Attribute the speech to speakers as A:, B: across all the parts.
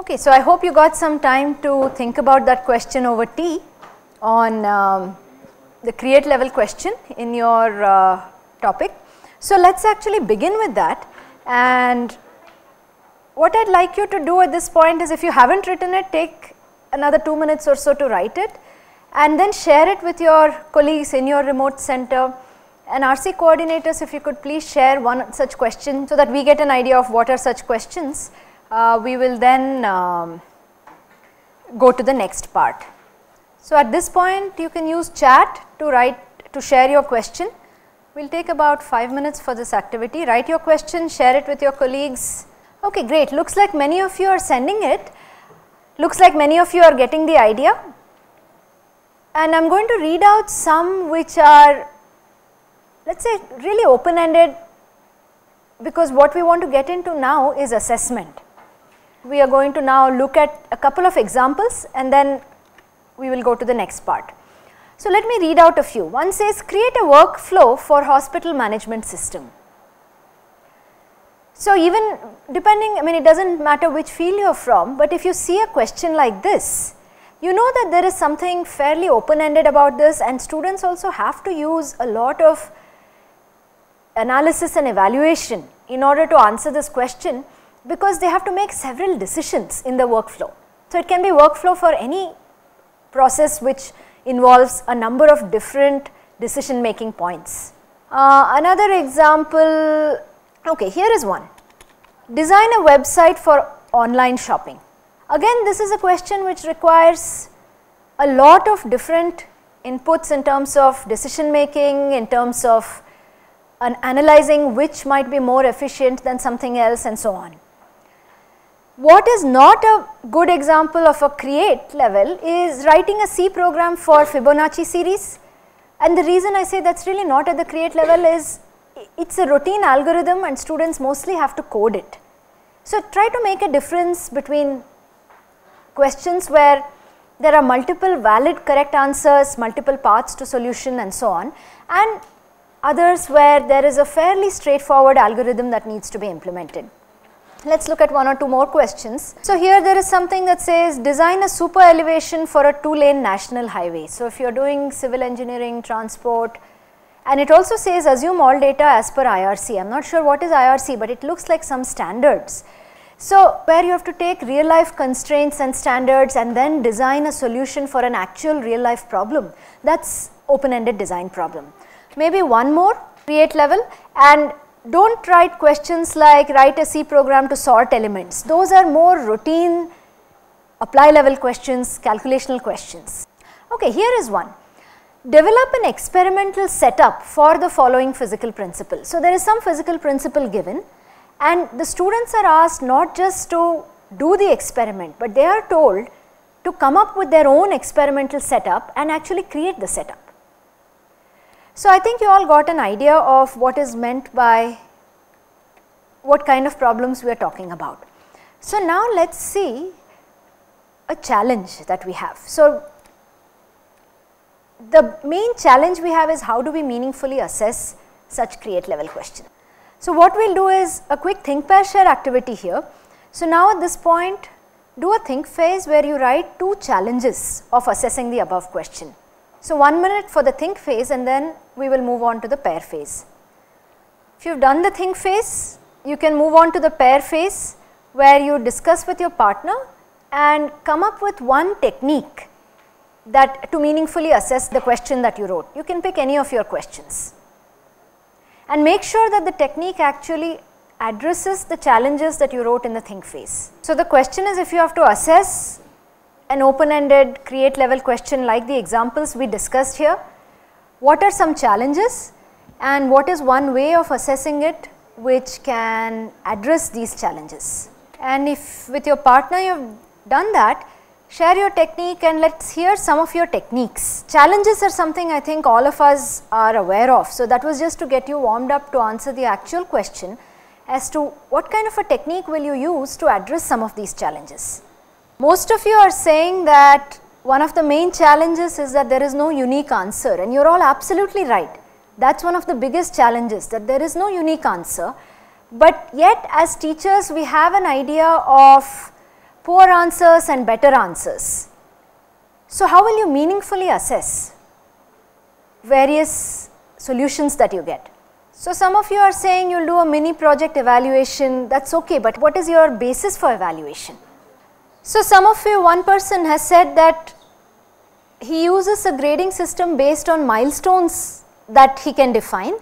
A: Okay, so I hope you got some time to think about that question over tea on um, the create level question in your uh, topic. So let's actually begin with that and what I'd like you to do at this point is if you haven't written it, take another 2 minutes or so to write it and then share it with your colleagues in your remote center and RC coordinators if you could please share one such question so that we get an idea of what are such questions. Uh, we will then um, go to the next part. So at this point you can use chat to write to share your question. We will take about 5 minutes for this activity. Write your question, share it with your colleagues. Okay, great. Looks like many of you are sending it. Looks like many of you are getting the idea. And I am going to read out some which are let us say really open ended because what we want to get into now is assessment. We are going to now look at a couple of examples and then we will go to the next part. So let me read out a few. One says create a workflow for hospital management system. So even depending, I mean it does not matter which field you are from, but if you see a question like this, you know that there is something fairly open ended about this and students also have to use a lot of analysis and evaluation in order to answer this question because they have to make several decisions in the workflow. So it can be workflow for any process which involves a number of different decision making points. Uh, another example, okay here is one, design a website for online shopping. Again this is a question which requires a lot of different inputs in terms of decision making, in terms of an analyzing which might be more efficient than something else and so on. What is not a good example of a create level is writing a C program for Fibonacci series and the reason I say that is really not at the create level is it is a routine algorithm and students mostly have to code it. So try to make a difference between questions where there are multiple valid correct answers, multiple paths to solution and so on and others where there is a fairly straightforward algorithm that needs to be implemented. Let us look at one or two more questions. So here there is something that says design a super elevation for a two lane national highway. So if you are doing civil engineering, transport and it also says assume all data as per IRC. I am not sure what is IRC but it looks like some standards. So where you have to take real life constraints and standards and then design a solution for an actual real life problem that is open ended design problem. Maybe one more create level and do not write questions like write a C program to sort elements. Those are more routine apply level questions, calculational questions. Okay, here is one. Develop an experimental setup for the following physical principle. So, there is some physical principle given and the students are asked not just to do the experiment, but they are told to come up with their own experimental setup and actually create the setup. So, I think you all got an idea of what is meant by what kind of problems we are talking about. So, now let us see a challenge that we have. So, the main challenge we have is how do we meaningfully assess such create level question. So, what we will do is a quick think pair share activity here. So, now at this point do a think phase where you write two challenges of assessing the above question. So, 1 minute for the think phase and then we will move on to the pair phase. If you have done the think phase, you can move on to the pair phase where you discuss with your partner and come up with one technique that to meaningfully assess the question that you wrote. You can pick any of your questions and make sure that the technique actually addresses the challenges that you wrote in the think phase. So, the question is if you have to assess an open-ended create level question like the examples we discussed here. What are some challenges and what is one way of assessing it which can address these challenges. And if with your partner you have done that, share your technique and let us hear some of your techniques. Challenges are something I think all of us are aware of. So, that was just to get you warmed up to answer the actual question as to what kind of a technique will you use to address some of these challenges. Most of you are saying that one of the main challenges is that there is no unique answer and you are all absolutely right. That is one of the biggest challenges that there is no unique answer. But yet as teachers we have an idea of poor answers and better answers. So, how will you meaningfully assess various solutions that you get? So, some of you are saying you will do a mini project evaluation that is okay, but what is your basis for evaluation? So, some of you one person has said that he uses a grading system based on milestones that he can define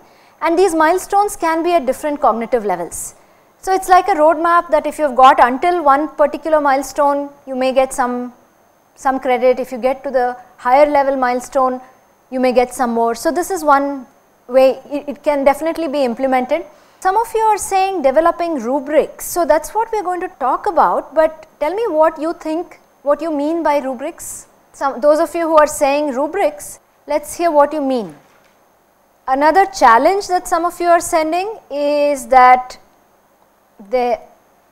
A: and these milestones can be at different cognitive levels. So, it is like a roadmap that if you have got until one particular milestone you may get some, some credit, if you get to the higher level milestone you may get some more. So, this is one way it, it can definitely be implemented. Some of you are saying developing rubrics. So, that is what we are going to talk about, but tell me what you think, what you mean by rubrics. Some, those of you who are saying rubrics, let us hear what you mean. Another challenge that some of you are sending is that they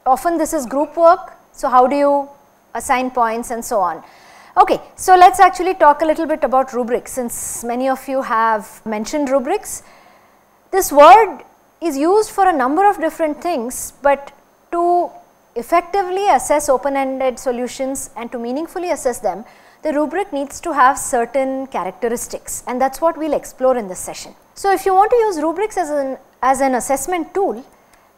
A: often this is group work. So, how do you assign points and so on. Okay, so let us actually talk a little bit about rubrics since many of you have mentioned rubrics. This word is used for a number of different things, but to effectively assess open-ended solutions and to meaningfully assess them, the rubric needs to have certain characteristics and that is what we will explore in this session. So, if you want to use rubrics as an, as an assessment tool,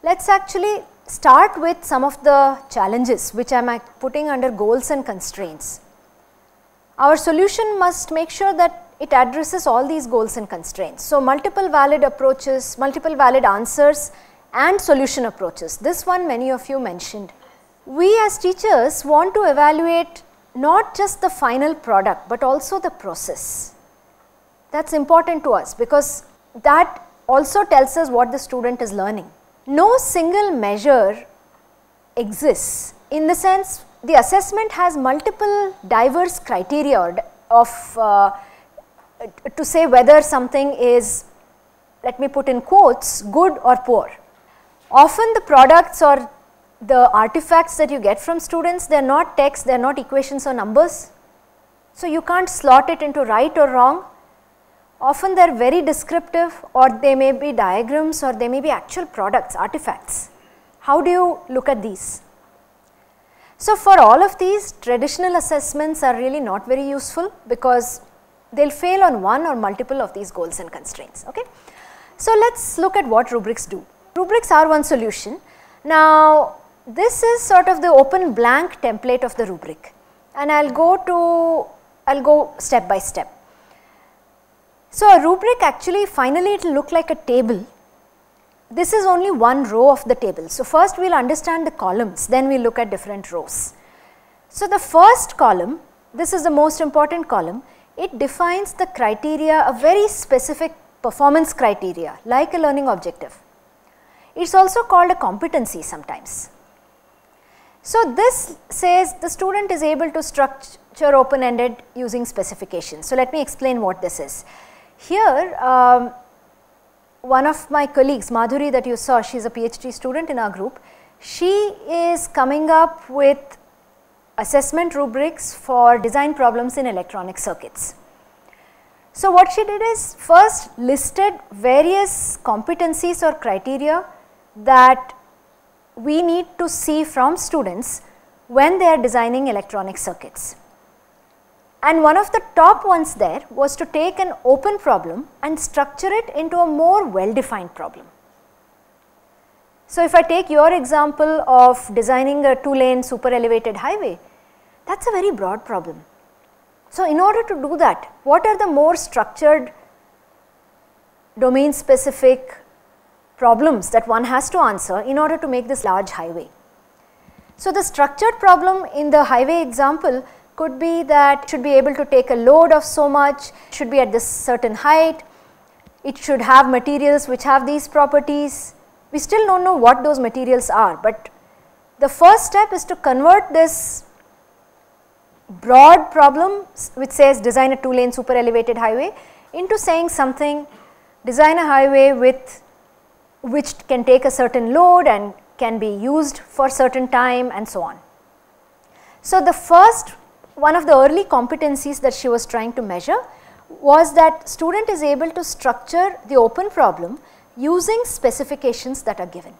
A: let us actually start with some of the challenges which I am putting under goals and constraints. Our solution must make sure that it addresses all these goals and constraints. So, multiple valid approaches, multiple valid answers and solution approaches. This one many of you mentioned. We as teachers want to evaluate not just the final product, but also the process. That is important to us because that also tells us what the student is learning. No single measure exists in the sense the assessment has multiple diverse criteria of uh, Uh, to say whether something is let me put in quotes good or poor. Often the products or the artifacts that you get from students they are not text, they are not equations or numbers. So, you can't slot it into right or wrong. Often they are very descriptive or they may be diagrams or they may be actual products, artifacts. How do you look at these? So, for all of these traditional assessments are really not very useful because they will fail on one or multiple of these goals and constraints. Okay? So, let us look at what rubrics do. Rubrics are one solution. Now, this is sort of the open blank template of the rubric and I will go to, I will go step by step. So, a rubric actually finally it will look like a table. This is only one row of the table. So, first we will understand the columns, then we look at different rows. So, the first column, this is the most important column, it defines the criteria, a very specific performance criteria like a learning objective. It is also called a competency sometimes. So, this says the student is able to structure open ended using specifications. So, let me explain what this is. Here um, one of my colleagues Madhuri that you saw she is a PhD student in our group. She is coming up with assessment rubrics for design problems in electronic circuits. So, what she did is first listed various competencies or criteria that we need to see from students when they are designing electronic circuits. And one of the top ones there was to take an open problem and structure it into a more well defined problem. So, if I take your example of designing a two lane super elevated highway, that is a very broad problem. So, in order to do that, what are the more structured domain specific problems that one has to answer in order to make this large highway? So, the structured problem in the highway example could be that should be able to take a load of so much, should be at this certain height, it should have materials which have these properties. We still do not know what those materials are, but the first step is to convert this broad problem which says design a two lane super elevated highway into saying something design a highway with which can take a certain load and can be used for certain time and so on. So, the first one of the early competencies that she was trying to measure was that student is able to structure the open problem using specifications that are given.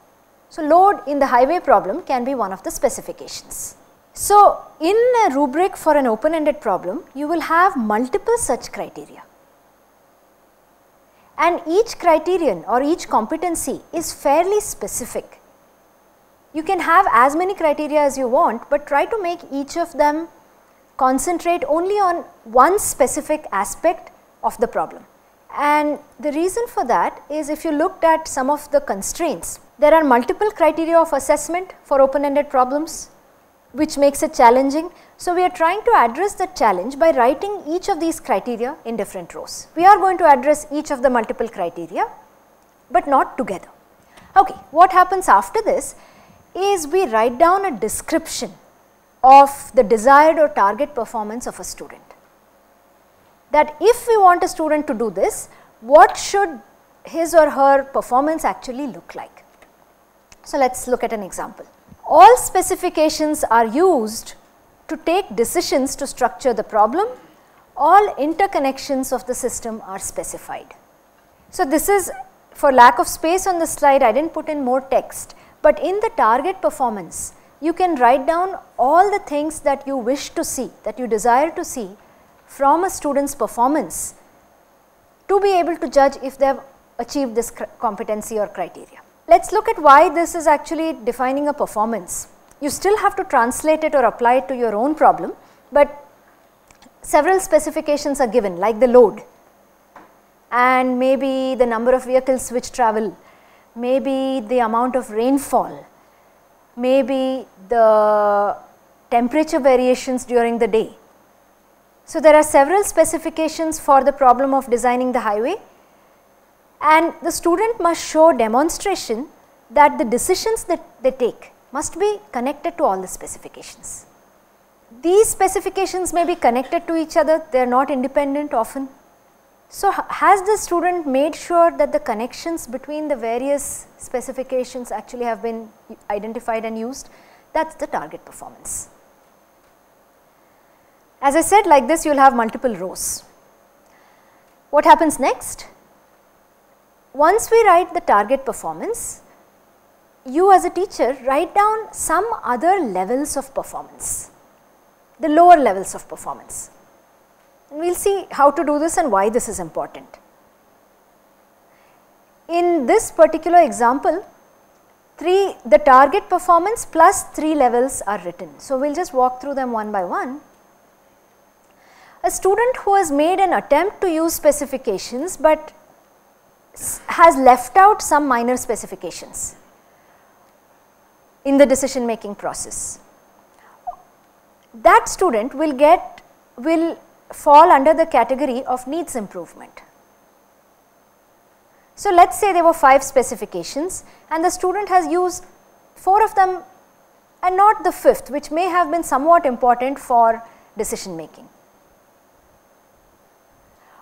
A: So, load in the highway problem can be one of the specifications. So, in a rubric for an open ended problem, you will have multiple such criteria. And each criterion or each competency is fairly specific. You can have as many criteria as you want, but try to make each of them concentrate only on one specific aspect of the problem. And the reason for that is if you looked at some of the constraints, there are multiple criteria of assessment for open ended problems which makes it challenging. So, we are trying to address the challenge by writing each of these criteria in different rows. We are going to address each of the multiple criteria, but not together. Okay, what happens after this is we write down a description of the desired or target performance of a student. That if we want a student to do this, what should his or her performance actually look like? So, let us look at an example all specifications are used to take decisions to structure the problem, all interconnections of the system are specified. So, this is for lack of space on the slide I did not put in more text, but in the target performance you can write down all the things that you wish to see, that you desire to see from a student's performance to be able to judge if they have achieved this competency or criteria. Let us look at why this is actually defining a performance. You still have to translate it or apply it to your own problem, but several specifications are given like the load and maybe the number of vehicles which travel, maybe the amount of rainfall, maybe the temperature variations during the day. So, there are several specifications for the problem of designing the highway and the student must show demonstration that the decisions that they take must be connected to all the specifications. These specifications may be connected to each other, they are not independent often. So, has the student made sure that the connections between the various specifications actually have been identified and used? That is the target performance. As I said like this you will have multiple rows. What happens next? Once we write the target performance, you as a teacher write down some other levels of performance, the lower levels of performance. We will see how to do this and why this is important. In this particular example, three the target performance plus 3 levels are written. So, we will just walk through them one by one. A student who has made an attempt to use specifications, but has left out some minor specifications in the decision making process. That student will get will fall under the category of needs improvement. So, let us say there were 5 specifications and the student has used 4 of them and not the 5th which may have been somewhat important for decision making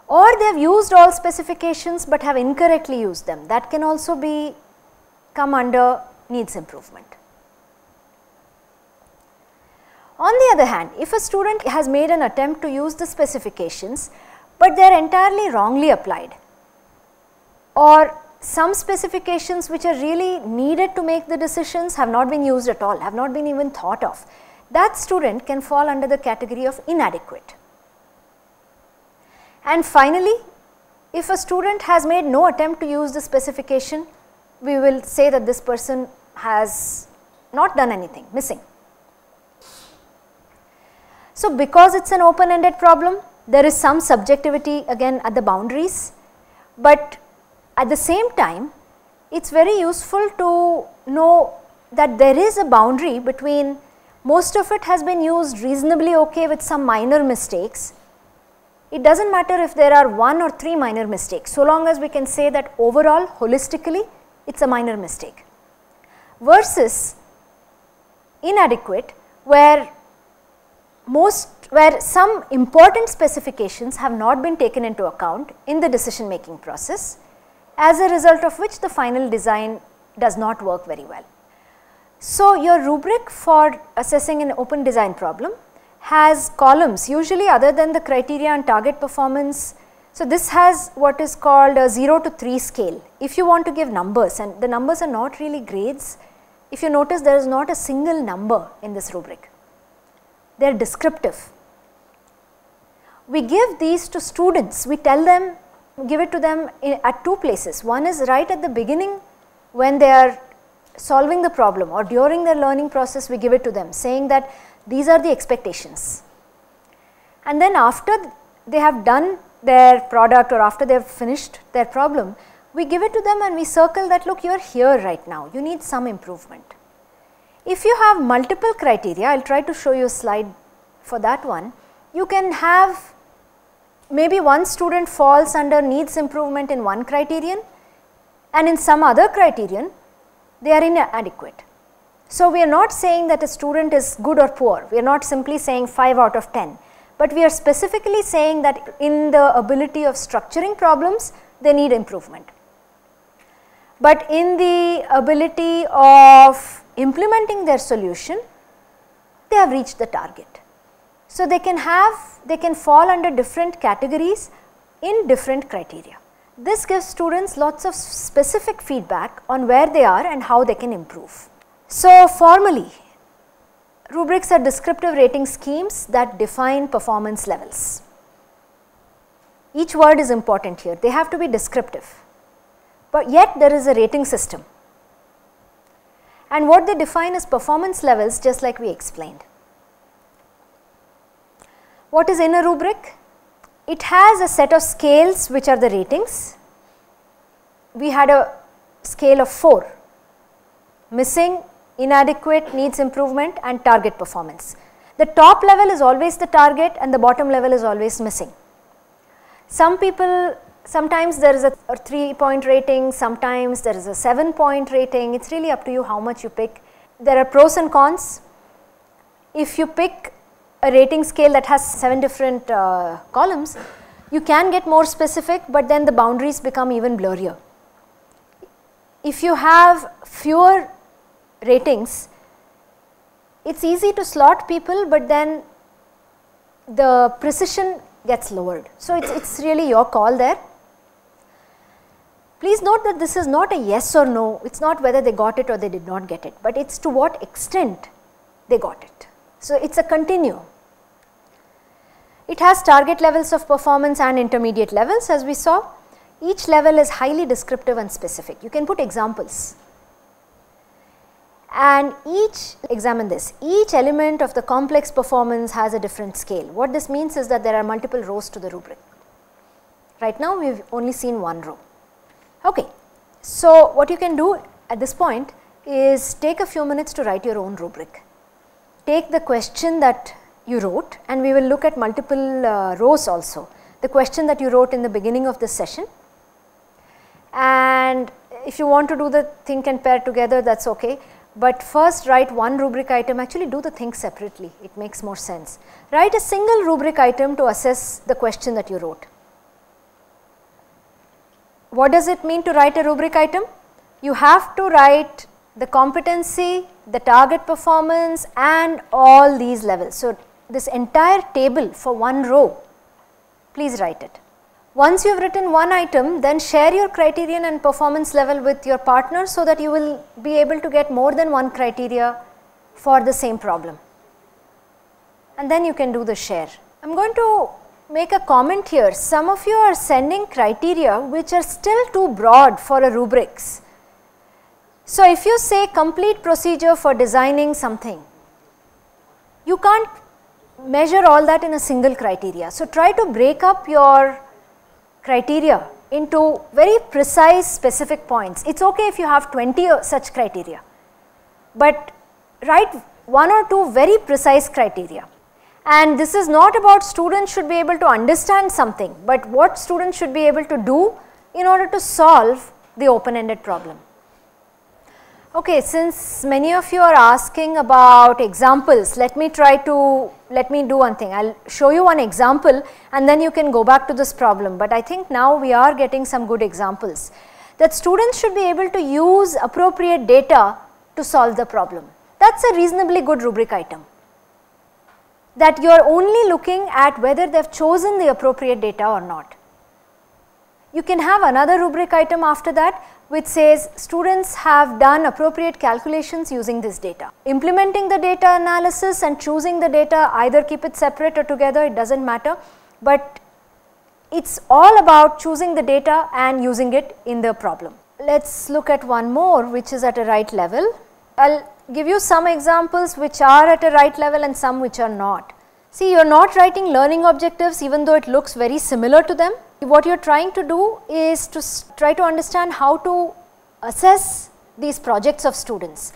A: or they have used all specifications but have incorrectly used them that can also be come under needs improvement. On the other hand, if a student has made an attempt to use the specifications, but they are entirely wrongly applied or some specifications which are really needed to make the decisions have not been used at all, have not been even thought of, that student can fall under the category of inadequate. And finally, if a student has made no attempt to use the specification, we will say that this person has not done anything, missing. So, because it is an open ended problem, there is some subjectivity again at the boundaries, but at the same time it is very useful to know that there is a boundary between most of it has been used reasonably okay with some minor mistakes it does not matter if there are one or three minor mistakes, so long as we can say that overall holistically it is a minor mistake versus inadequate where most where some important specifications have not been taken into account in the decision making process as a result of which the final design does not work very well. So, your rubric for assessing an open design problem has columns usually other than the criteria and target performance. So, this has what is called a 0 to 3 scale. If you want to give numbers and the numbers are not really grades, if you notice there is not a single number in this rubric. they are descriptive. We give these to students, we tell them, give it to them in, at two places. One is right at the beginning when they are solving the problem or during their learning process we give it to them saying that these are the expectations. And then after they have done their product or after they have finished their problem, we give it to them and we circle that look you are here right now, you need some improvement. If you have multiple criteria, I will try to show you a slide for that one, you can have maybe one student falls under needs improvement in one criterion and in some other criterion they are inadequate. So, we are not saying that a student is good or poor, we are not simply saying 5 out of 10, but we are specifically saying that in the ability of structuring problems they need improvement. But in the ability of implementing their solution they have reached the target. So, they can have they can fall under different categories in different criteria. This gives students lots of specific feedback on where they are and how they can improve. So, formally rubrics are descriptive rating schemes that define performance levels. Each word is important here, they have to be descriptive, but yet there is a rating system. And what they define is performance levels just like we explained. What is in a rubric? It has a set of scales which are the ratings. We had a scale of 4, missing, inadequate, needs improvement and target performance. The top level is always the target and the bottom level is always missing. Some people, sometimes there is a, a 3 point rating, sometimes there is a 7 point rating, it is really up to you how much you pick. There are pros and cons. If you pick a rating scale that has 7 different uh, columns, you can get more specific, but then the boundaries become even blurrier. If you have fewer ratings, it is easy to slot people, but then the precision gets lowered. So, it is really your call there. Please note that this is not a yes or no, it is not whether they got it or they did not get it, but it is to what extent they got it. So, it is a continuum. It has target levels of performance and intermediate levels as we saw. Each level is highly descriptive and specific. You can put examples. And each, examine this, each element of the complex performance has a different scale. What this means is that there are multiple rows to the rubric. Right now we have only seen one row. Okay. So, what you can do at this point is take a few minutes to write your own rubric take the question that you wrote and we will look at multiple uh, rows also. The question that you wrote in the beginning of this session and if you want to do the think and pair together that is okay, but first write one rubric item actually do the think separately it makes more sense. Write a single rubric item to assess the question that you wrote. What does it mean to write a rubric item? You have to write the competency, the target performance and all these levels. So, this entire table for one row, please write it. Once you have written one item, then share your criterion and performance level with your partner so that you will be able to get more than one criteria for the same problem. And then you can do the share. I am going to make a comment here. Some of you are sending criteria which are still too broad for a rubrics so, if you say complete procedure for designing something, you can't measure all that in a single criteria. So, try to break up your criteria into very precise specific points. It is okay if you have 20 uh, such criteria, but write one or two very precise criteria. And this is not about students should be able to understand something, but what students should be able to do in order to solve the open ended problem. Okay, since many of you are asking about examples, let me try to, let me do one thing. I will show you one example and then you can go back to this problem. But I think now we are getting some good examples that students should be able to use appropriate data to solve the problem. That is a reasonably good rubric item. That you are only looking at whether they have chosen the appropriate data or not. You can have another rubric item after that which says students have done appropriate calculations using this data. Implementing the data analysis and choosing the data either keep it separate or together it does not matter, but it is all about choosing the data and using it in the problem. Let us look at one more which is at a right level. I will give you some examples which are at a right level and some which are not. See you are not writing learning objectives even though it looks very similar to them. What you are trying to do is to try to understand how to assess these projects of students.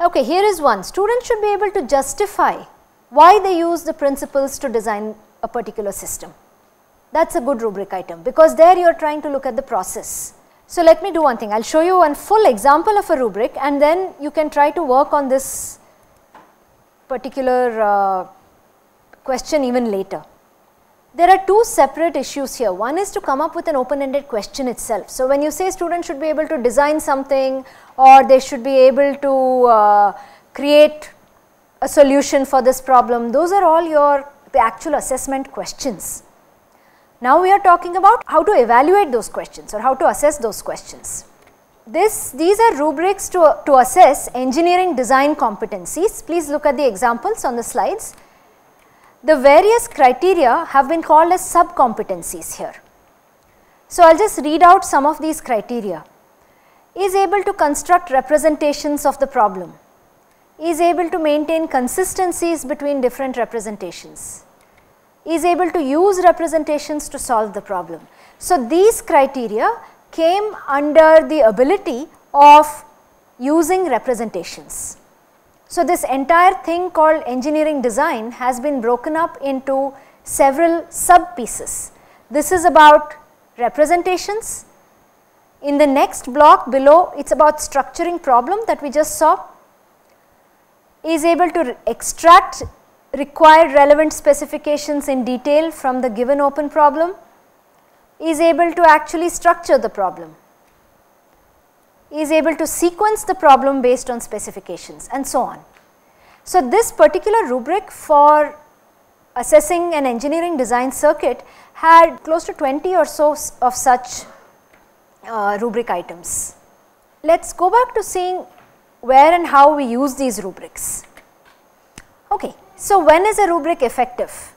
A: Okay, here is one. Students should be able to justify why they use the principles to design a particular system. That is a good rubric item because there you are trying to look at the process. So, let me do one thing. I will show you one full example of a rubric and then you can try to work on this particular uh, question even later. There are two separate issues here. One is to come up with an open-ended question itself. So, when you say students should be able to design something or they should be able to uh, create a solution for this problem, those are all your the actual assessment questions. Now we are talking about how to evaluate those questions or how to assess those questions. This, these are rubrics to, to assess engineering design competencies. Please look at the examples on the slides. The various criteria have been called as sub-competencies here. So, I will just read out some of these criteria. Is able to construct representations of the problem. Is able to maintain consistencies between different representations is able to use representations to solve the problem. So, these criteria came under the ability of using representations. So, this entire thing called engineering design has been broken up into several sub pieces. This is about representations. In the next block below it is about structuring problem that we just saw is able to extract required relevant specifications in detail from the given open problem is able to actually structure the problem, is able to sequence the problem based on specifications and so on. So, this particular rubric for assessing an engineering design circuit had close to 20 or so of such uh, rubric items. Let us go back to seeing where and how we use these rubrics. Okay. So, when is a rubric effective?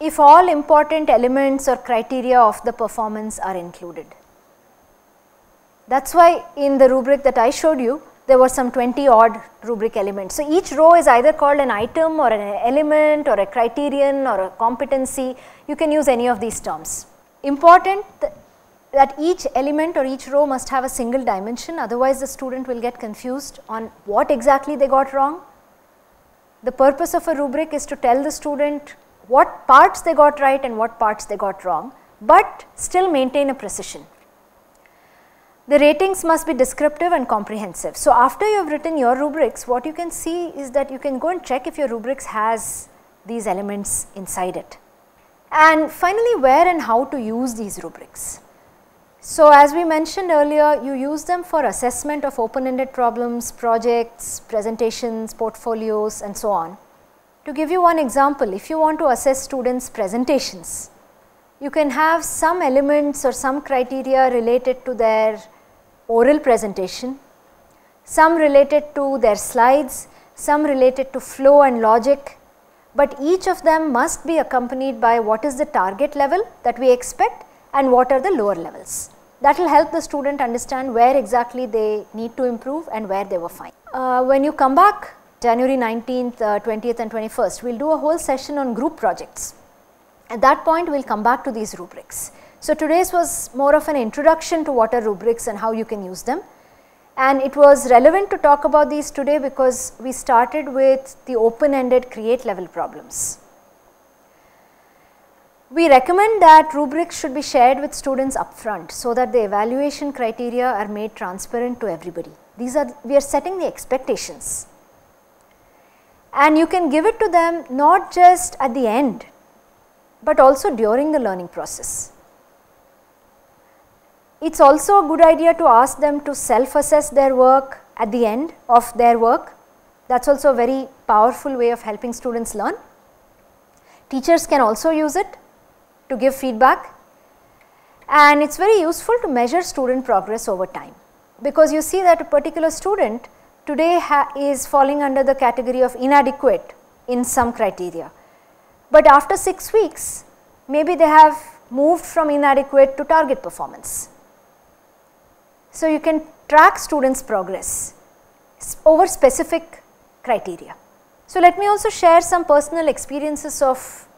A: If all important elements or criteria of the performance are included. That is why in the rubric that I showed you, there were some 20 odd rubric elements. So, each row is either called an item or an element or a criterion or a competency. You can use any of these terms. Important th that each element or each row must have a single dimension otherwise the student will get confused on what exactly they got wrong the purpose of a rubric is to tell the student what parts they got right and what parts they got wrong, but still maintain a precision. The ratings must be descriptive and comprehensive. So, after you have written your rubrics, what you can see is that you can go and check if your rubrics has these elements inside it. And finally, where and how to use these rubrics. So, as we mentioned earlier, you use them for assessment of open-ended problems, projects, presentations, portfolios and so on. To give you one example, if you want to assess students' presentations, you can have some elements or some criteria related to their oral presentation, some related to their slides, some related to flow and logic, but each of them must be accompanied by what is the target level that we expect and what are the lower levels. That will help the student understand where exactly they need to improve and where they were fine. Uh, when you come back January 19th, uh, 20th and 21st, we will do a whole session on group projects. At that point, we will come back to these rubrics. So, today's was more of an introduction to what are rubrics and how you can use them. And it was relevant to talk about these today because we started with the open-ended create level problems. We recommend that rubrics should be shared with students upfront so that the evaluation criteria are made transparent to everybody. These are, we are setting the expectations and you can give it to them not just at the end, but also during the learning process. It is also a good idea to ask them to self assess their work at the end of their work. That is also a very powerful way of helping students learn. Teachers can also use it to give feedback and it is very useful to measure student progress over time because you see that a particular student today is falling under the category of inadequate in some criteria. But after 6 weeks maybe they have moved from inadequate to target performance. So, you can track students progress over specific criteria. So, let me also share some personal experiences of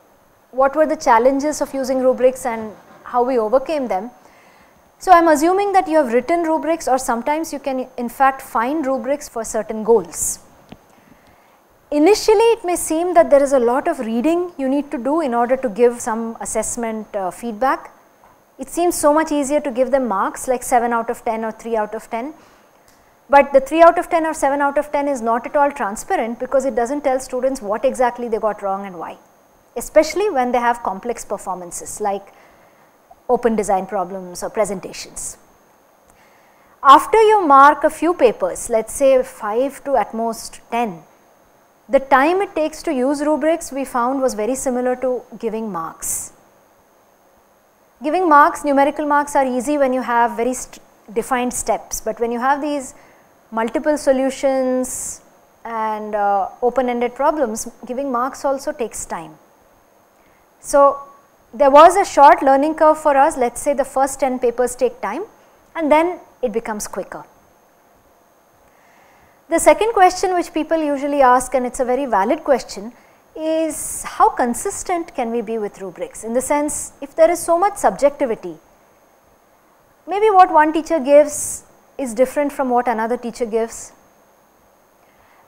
A: what were the challenges of using rubrics and how we overcame them. So, I am assuming that you have written rubrics or sometimes you can in fact find rubrics for certain goals. Initially it may seem that there is a lot of reading you need to do in order to give some assessment uh, feedback. It seems so much easier to give them marks like 7 out of 10 or 3 out of 10. But the 3 out of 10 or 7 out of 10 is not at all transparent because it does not tell students what exactly they got wrong and why, especially when they have complex performances like open design problems or presentations. After you mark a few papers, let us say 5 to at most 10, the time it takes to use rubrics we found was very similar to giving marks. Giving marks, numerical marks are easy when you have very st defined steps, but when you have these multiple solutions and uh, open-ended problems, giving marks also takes time. So, there was a short learning curve for us, let us say the first 10 papers take time and then it becomes quicker. The second question which people usually ask and it is a very valid question is how consistent can we be with rubrics in the sense if there is so much subjectivity, maybe what one teacher gives is different from what another teacher gives.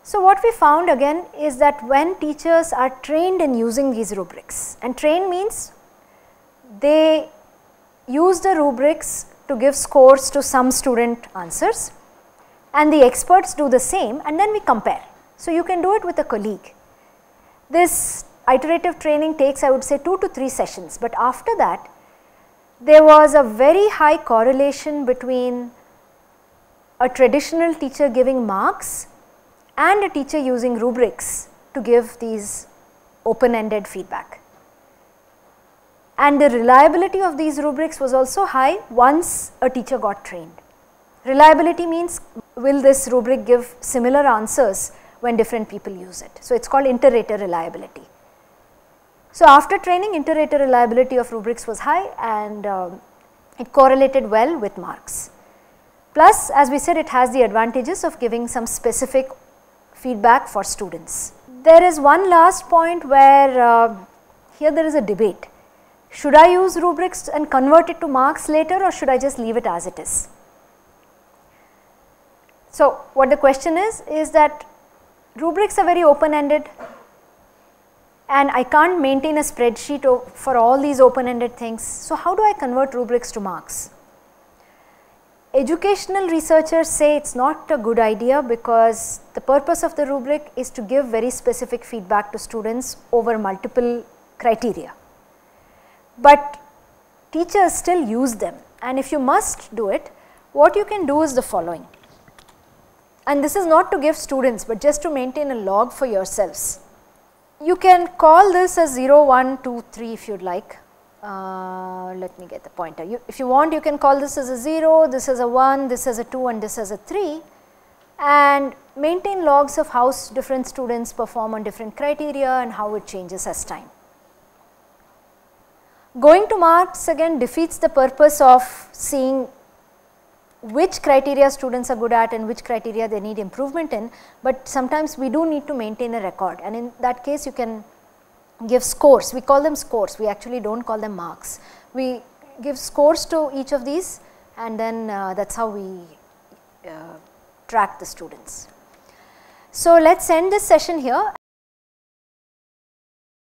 A: So, what we found again is that when teachers are trained in using these rubrics and trained means they use the rubrics to give scores to some student answers and the experts do the same and then we compare. So, you can do it with a colleague. This iterative training takes I would say 2 to 3 sessions, but after that there was a very high correlation between a traditional teacher giving marks and a teacher using rubrics to give these open ended feedback. And the reliability of these rubrics was also high once a teacher got trained. Reliability means will this rubric give similar answers when different people use it. So, it is called inter-rater reliability. So, after training inter-rater reliability of rubrics was high and uh, it correlated well with marks. Plus as we said it has the advantages of giving some specific feedback for students. There is one last point where uh, here there is a debate. Should I use rubrics and convert it to marks later or should I just leave it as it is? So, what the question is, is that rubrics are very open ended and I can't maintain a spreadsheet for all these open ended things. So, how do I convert rubrics to marks? Educational researchers say it is not a good idea because the purpose of the rubric is to give very specific feedback to students over multiple criteria. But teachers still use them and if you must do it, what you can do is the following and this is not to give students but just to maintain a log for yourselves. You can call this as 0, 1, 2, 3 if you would like. Uh, let me get the pointer. You, if you want you can call this as a 0, this as a 1, this as a 2 and this as a 3 and maintain logs of how different students perform on different criteria and how it changes as time. Going to marks again defeats the purpose of seeing which criteria students are good at and which criteria they need improvement in, but sometimes we do need to maintain a record and in that case you can give scores, we call them scores, we actually do not call them marks. We give scores to each of these and then uh, that is how we uh, track the students. So, let us end this session here.